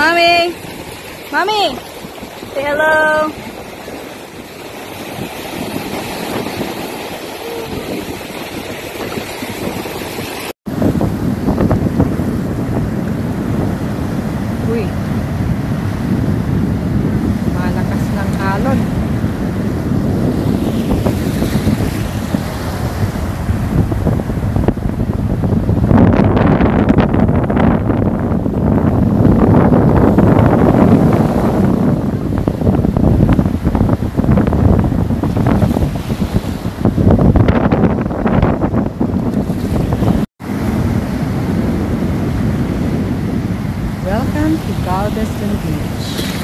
Mommy! Mommy! Say hello! Uy. Welcome to Galveston Beach.